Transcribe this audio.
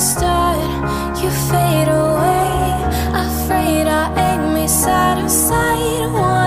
start, you fade away. Afraid our aim is out of sight.